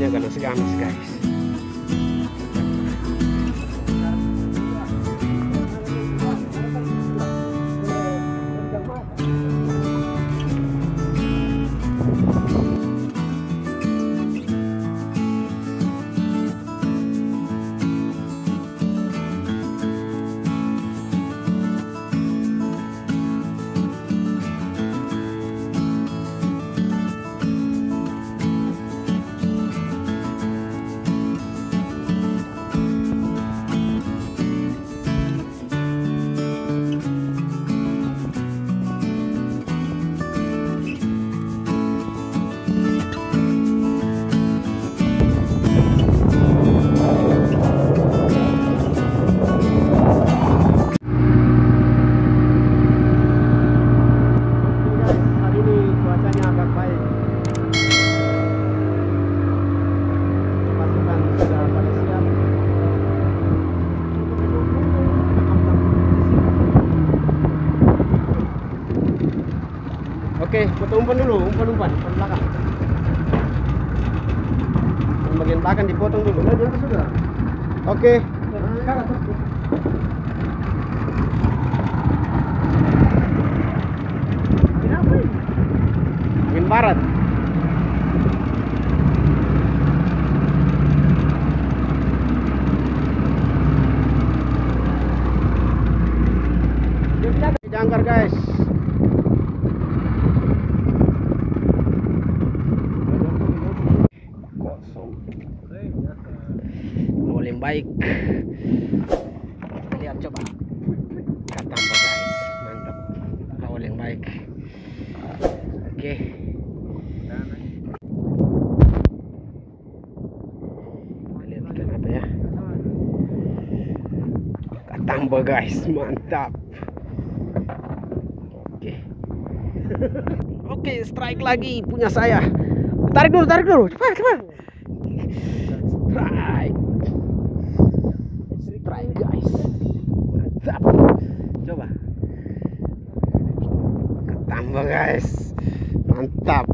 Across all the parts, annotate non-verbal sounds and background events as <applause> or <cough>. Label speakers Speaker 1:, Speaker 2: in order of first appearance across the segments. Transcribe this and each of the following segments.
Speaker 1: sini ikannya ganas-ganas guys. Oke, foto umpan dulu, umpan umpan, umpan belakang. Yang bagian belakang dipotong dulu.
Speaker 2: sudah.
Speaker 1: Oke. Angin barat. Jangkar guys. Kosong. Awal baik. Lihat coba. Kata guys. Mantap. Awal yang baik. Oke. Ikan tambah guys. Mantap. Oke. Oke, strike lagi punya saya. Tarik dulu, tarik dulu. Cepat, cepat. Strike guys. Mantap. Coba. Ketambah guys. Mantap.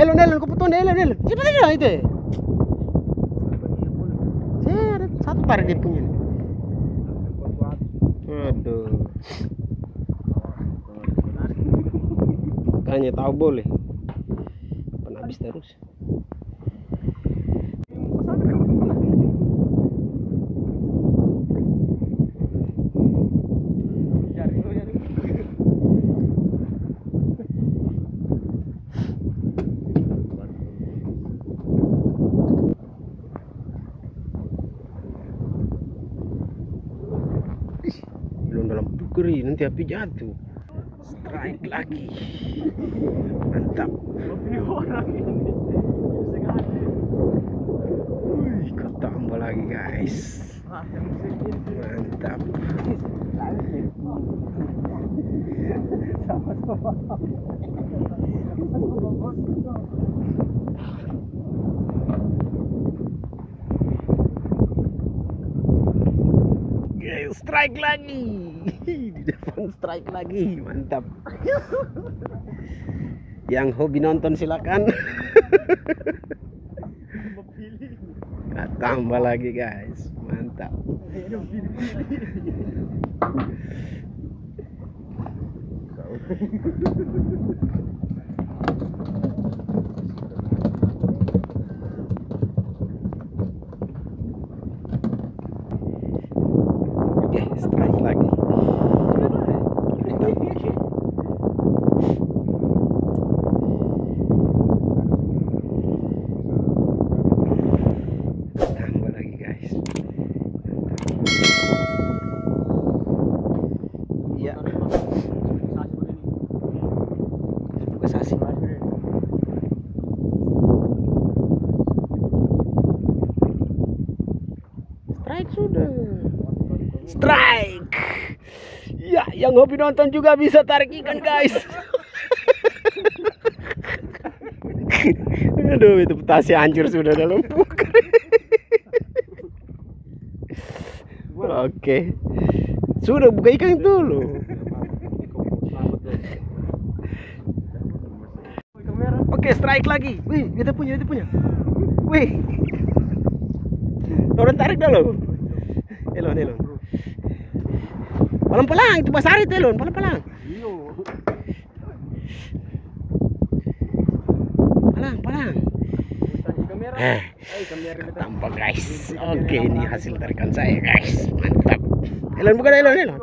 Speaker 1: Elon, Elon, kau putus Elon, Elon. Cepat aja itu. Saya ada satu tarik dia punya. Aduh. Makanya tahu boleh. Pernah habis terus. Nanti api jatuh. Strike lagi. Mantap. Wih, kau tambah lagi guys. Mantap. Guys, <laughs> strike lagi. <laughs> Di depan strike lagi mantap. <laughs> Yang hobi nonton silakan. Tambah lagi guys. Mantap <laughs> Oke, strike lagi. lepas asing strike sudah strike ya yang hobi nonton juga bisa tarik ikan guys <laughs> aduh itu petasi hancur sudah dalam oke sudah buka ikan dulu Oke, strike lagi. Wih, kita punya, kita punya. Wih. Orang tarik dah lo. Elon, elon. Pelan-pelan, itu basari itu elon, pelan-pelan. Pelan, pelan. Eh, tampak guys. Oke, ini hasil tarikan saya guys. Mantap. Elon bukan elon, elon.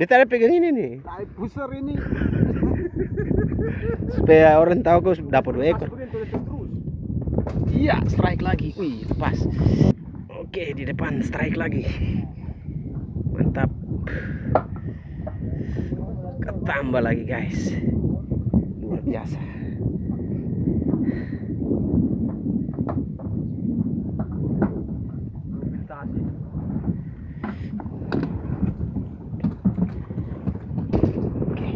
Speaker 1: Dia tarik pegang ini nih.
Speaker 2: Pusar ini.
Speaker 1: Supaya orang tahu kau dapat dua ekor. Iya, strike lagi. Wih, itu pas. Oke, di depan strike lagi. Mantap. Ketambah lagi, guys. Luar biasa. Oke.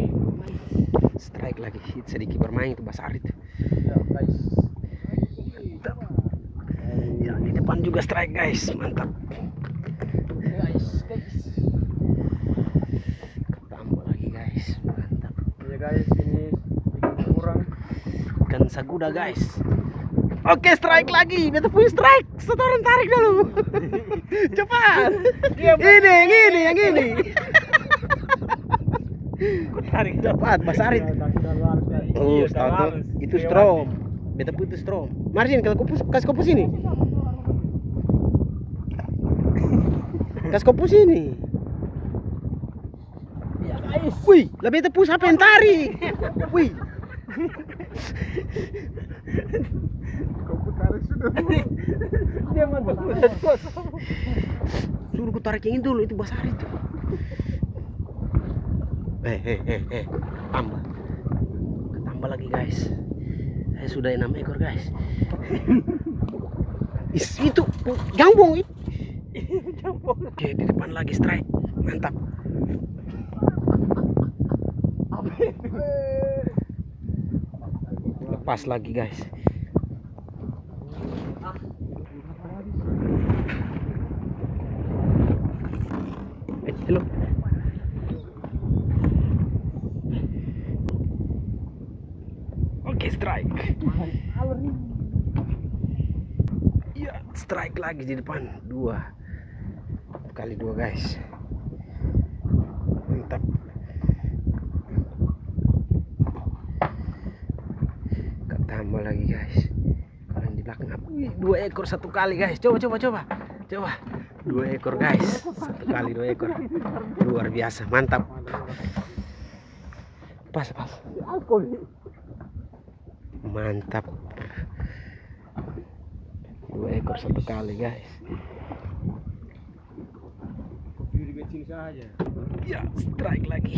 Speaker 1: Strike lagi. Sedikit bermain itu Basarit.
Speaker 2: Ya, guys.
Speaker 1: Mantap. Ya, di depan juga strike, guys. Mantap.
Speaker 2: Guys, guys.
Speaker 1: Ketambah lagi, guys. Mantap.
Speaker 2: Ya guys, ini sedikit kurang.
Speaker 1: Ikan saguda, guys. Oke, strike lagi. Beta punya strike. Setoran tarik dulu. <laughs> Cepat. ini, yang ini, yang ini. <laughs>
Speaker 2: tarik
Speaker 1: Cepat, Basarit. Oh, tahu tuh. Itu strom. Beta punya strom. Margin, kalau kopus, kasih kopus ini. Kasih kopus ini.
Speaker 2: Ya guys.
Speaker 1: Wih, lah beta pus apa yang tarik? <laughs> Wih,
Speaker 2: Tarik sudah. <laughs> Dia mantap.
Speaker 1: suruh ku tarik yang ini dulu, itu Basarit tuh. Eh, eh, eh, eh, tambah. Tambah lagi guys. Saya sudah enam ekor guys. <laughs> Is, itu jambong itu. <laughs> Oke, di depan lagi strike. Mantap. Lepas lagi guys. Eh, hello. Oke, strike. Iya, strike lagi di depan. Dua. Kali dua, guys. Mantap. Tambah lagi, guys. Kalau yang di belakang apa? Wih, dua ekor satu kali, guys. Coba, coba, coba. Coba. Dua ekor, guys. Satu kali dua ekor. Luar biasa, mantap. Pas, pas. Mantap. Dua ekor satu kali, guys. Ya, strike lagi.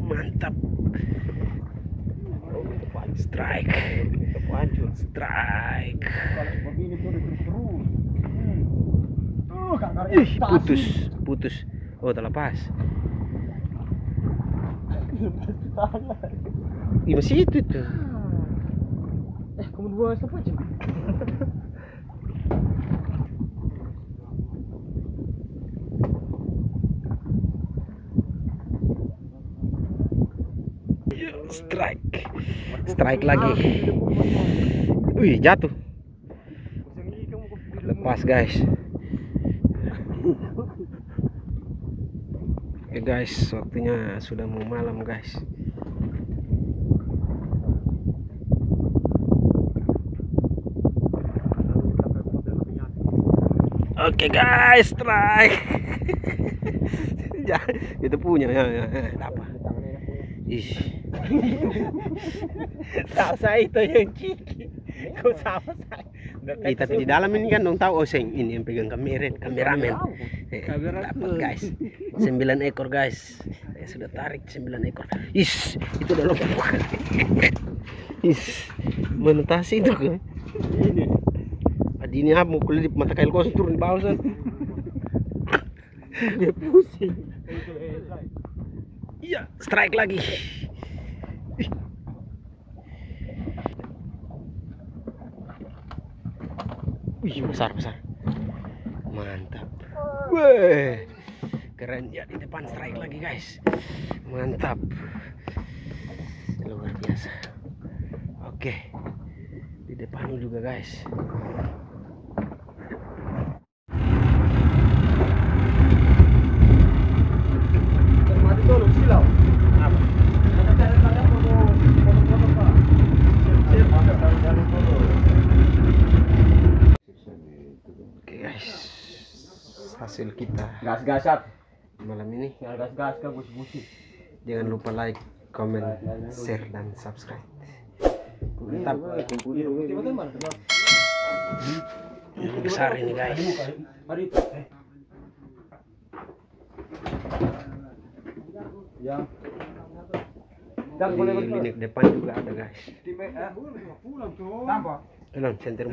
Speaker 1: Mantap. Strike. Strike.
Speaker 2: Kalau seperti ini tuh terus terus. Tuh, kakak
Speaker 1: Ih, putus, putus. Oh, terlepas. Di masih itu tuh.
Speaker 2: Eh, kamu dua apa aja?
Speaker 1: Strike. Strike lagi. Wih, jatuh. Lepas, guys. Guys, waktunya sudah mau malam, guys. Oke guys, strike. <laughs> ya, itu punya ya, ya, ya. apa? Ih. <laughs>
Speaker 2: Saya itu yang ciki. Kau sama saya.
Speaker 1: Eh, tapi di dalam ini kan dong tahu oseng ini yang pegang kamera, kameramen. Eh,
Speaker 2: Kamera
Speaker 1: dapat
Speaker 2: tuh.
Speaker 1: guys. 9 ekor guys. saya sudah tarik 9 ekor is itu udah lompat <laughs> is menetasi itu kan
Speaker 2: Ini.
Speaker 1: Apa mau kulit mata kail kosong turun di bawah san <laughs>
Speaker 2: Dia pusing.
Speaker 1: iya strike lagi Wih, besar besar. Mantap. Weh. Keren ya di depan strike lagi, guys. Mantap. Luar biasa. Oke. Di depan juga, guys. Oke, guys. Hasil kita
Speaker 2: Gas-gasat.
Speaker 1: Malam ini.
Speaker 2: Gas-gas busi-busi.
Speaker 1: Jangan lupa like, comment, share, dan subscribe. Mantap. Yang besar ini, guys.
Speaker 2: Ya. Dan
Speaker 1: Di linik depan juga ada, guys.
Speaker 2: Tambah.
Speaker 1: Elan, center